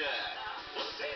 Jack.